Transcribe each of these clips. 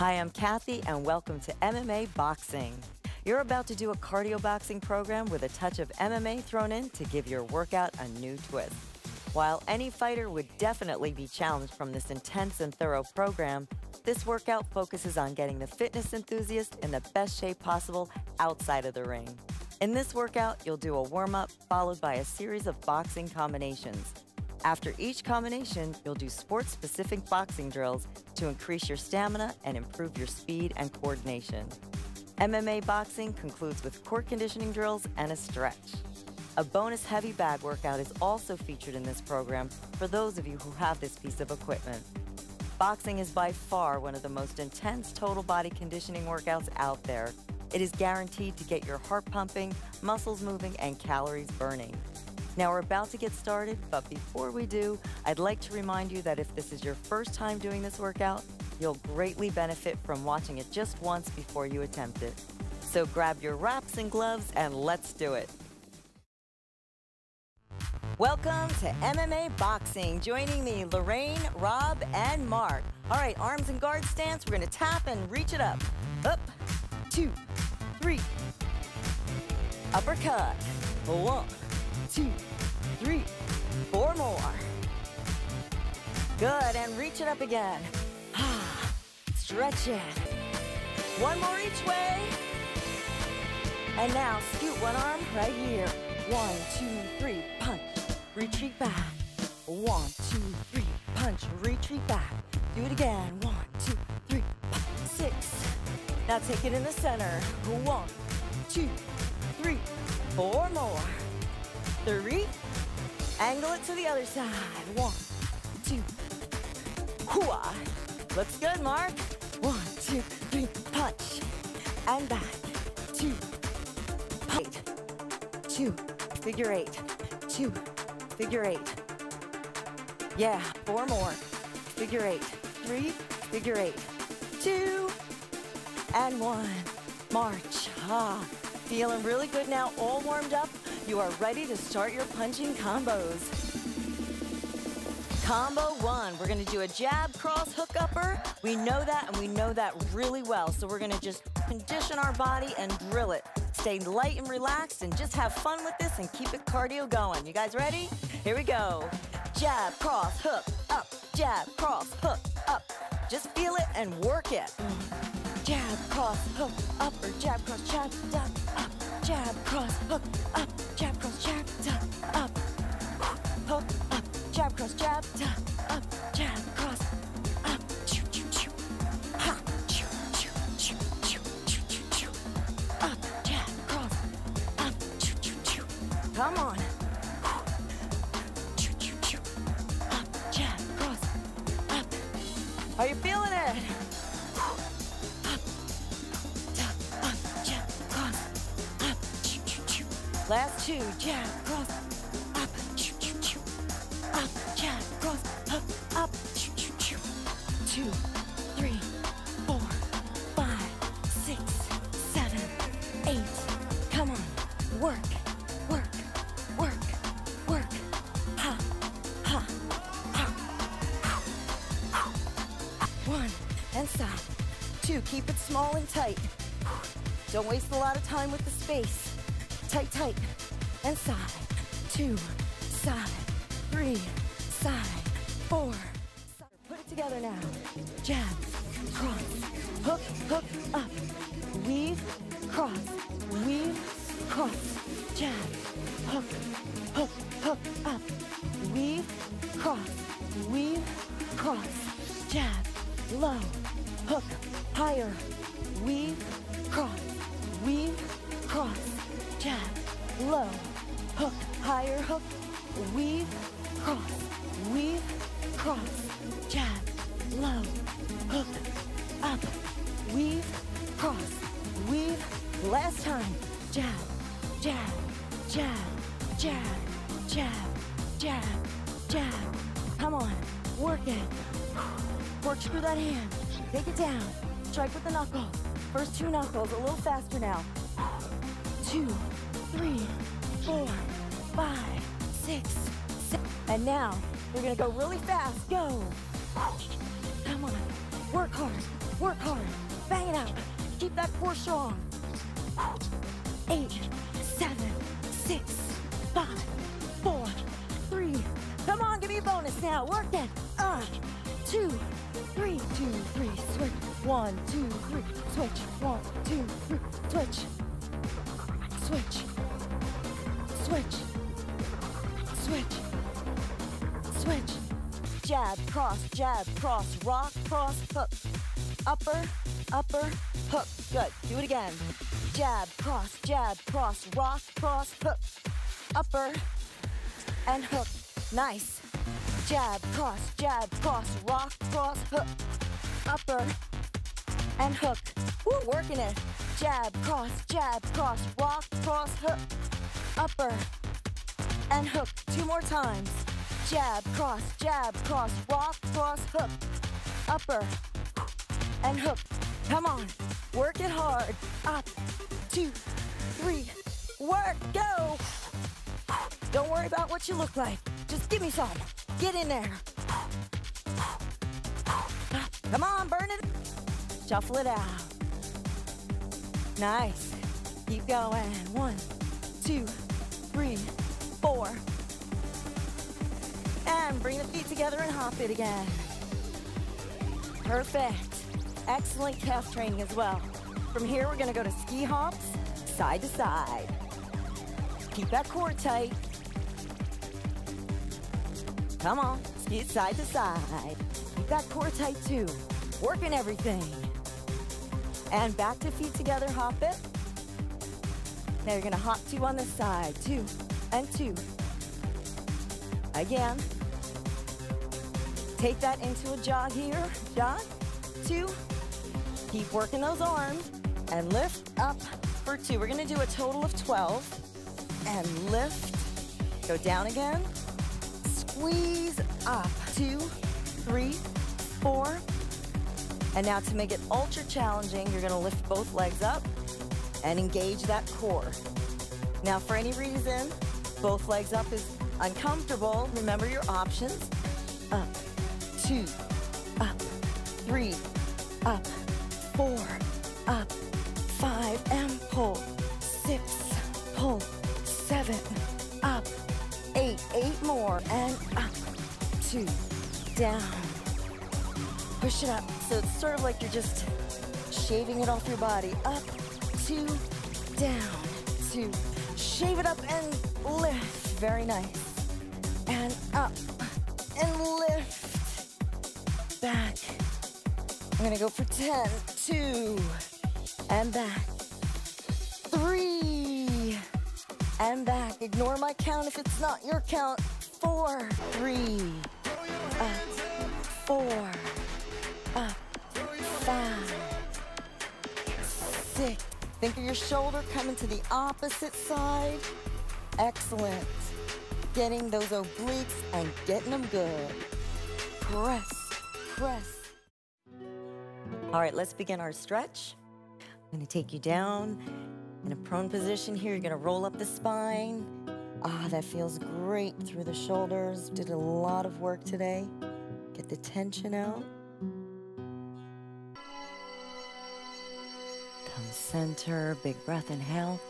Hi, I'm Cathe, and welcome to MMA Boxing. You're about to do a cardio boxing program with a touch of MMA thrown in to give your workout a new twist. While any fighter would definitely be challenged from this intense and thorough program, this workout focuses on getting the fitness enthusiast in the best shape possible outside of the ring. In this workout, you'll do a warm up followed by a series of boxing combinations. After each combination, you'll do sports specific boxing drills to increase your stamina and improve your speed and coordination. MMA boxing concludes with core conditioning drills and a stretch. A bonus heavy bag workout is also featured in this program for those of you who have this piece of equipment. Boxing is by far one of the most intense total body conditioning workouts out there. It is guaranteed to get your heart pumping, muscles moving, and calories burning. Now we're about to get started, but before we do, I'd like to remind you that if this is your first time doing this workout, you'll greatly benefit from watching it just once before you attempt it. So grab your wraps and gloves and let's do it. Welcome to MMA Boxing. Joining me, Lorraine, Rob, and Mark. All right, arms and guard stance. We're to tap and reach it up. Up, two, three. Uppercut. One, two, three, four more. Good, and reach it up again. Stretch it. One more each way. And now scoot one arm right here. One, two, three, punch. Retreat back. One, two, three, punch. Retreat back. Do it again. One, two, three, punch. Six. Now take it in the center. One, two, three, four more. Three. Angle it to the other side. One, two. Hooah. Looks good, Mark. One, two, three, punch. And back. Two. Two. Figure eight. Two. Figure eight. Yeah, four more. Figure eight. Three. Figure eight. Two. And one. March. Ah. Feeling really good now, all warmed up. You are ready to start your punching combos. Combo one, we're gonna do a jab, cross, hook upper. We know that and we know that really well. So we're gonna just condition our body and drill it. Stay light and relaxed and just have fun with this and keep it cardio going. You guys ready? Here we go. Jab, cross, hook, up. Jab, cross, hook, up. Just feel it and work it. Jab, cross, hook, up, or jab, cross, Come on. Up, jab, cross, up. Are you feeling it? Up, up, jab, cross, up. Last two, jab, One, and side. Two, keep it small and tight. Don't waste a lot of time with the space. Tight, tight, and side. Two, side, three, side, four. Put it together now. Jab, cross, hook, hook, up. Weave, cross, weave, cross. Jab, hook, hook, hook, up. Weave, cross, weave, cross. Jab, low, hook, higher. Weave, cross, weave, cross. Jab, low, hook, higher, hook, weave, cross, weave, cross, jab, low, hook, up, weave, cross, weave. Last time, jab, jab, jab, jab, jab, jab, jab. Come on, work it. Work through that hand. Take it down. Strike with the knuckle. First two knuckles, a little faster now. Two, three, four, five, six, seven. And now, we're gonna go really fast. Go. Come on. Work hard. Work hard. four strong. Eight, seven, six, five, four, three. Come on, give me a bonus now. Work it. Uh, two, three, two, three, switch. One, two, three, switch. One, two, three, switch. Switch. Switch. Switch. Switch. Jab, cross, jab, cross, rock, cross, hook. Upper, upper, hook. Good. Do it again. Jab, cross, jab, cross, rock, cross, hook. Upper and hook. Nice. Jab, cross, jab, cross, rock, cross, hook. Upper and hook. Woo, working it. Jab, cross, jab, cross, rock, cross, hook. Upper and hook. Two more times. Jab, cross, jab, cross, rock, cross, hook. Upper and hook. Come on. Work it hard. Up, two, three. Work, go. Don't worry about what you look like. Just give me some. Get in there. Come on, burn it. Shuffle it out. Nice. Keep going. One, two, three, four. And bring the feet together and hop it again. Perfect. Excellent calf training as well. From here, we're gonna go to ski hops, side to side. Keep that core tight. Come on, ski it side to side. Keep that core tight too. Working everything. And back to feet together, hop it. Now you're gonna hop two on the side, two and two. Again. Take that into a jog here, jog, two. Keep working those arms and lift up for two. We're gonna do a total of 12 and lift. Go down again. Squeeze up. Two, three, four. And now to make it ultra challenging, you're gonna lift both legs up and engage that core. Now for any reason, both legs up is uncomfortable, remember your options. Up, two, up, three, up, four, eight, eight more, and up, two, down. Push it up. So it's sort of like you're just shaving it off your body. Up, two, down, two. Shave it up and lift. Very nice. And up and lift. Back. I'm gonna go for 10, two, and back. Three, and back. Ignore my count if it's not your count. Four, three, up, four, up, five, six. Think of your shoulder coming to the opposite side. Excellent. Getting those obliques and getting them good. Press, press. All right, let's begin our stretch. I'm gonna take you down in a prone position here. You're gonna roll up the spine. Ah, that feels great through the shoulders. Did a lot of work today. Get the tension out. Come center, big breath, inhale.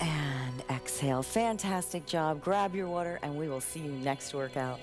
And exhale. Fantastic job. Grab your water, and we will see you next workout.